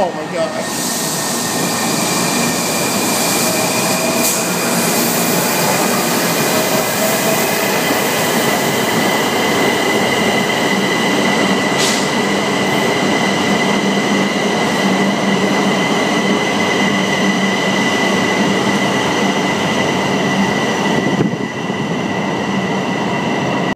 Oh my god.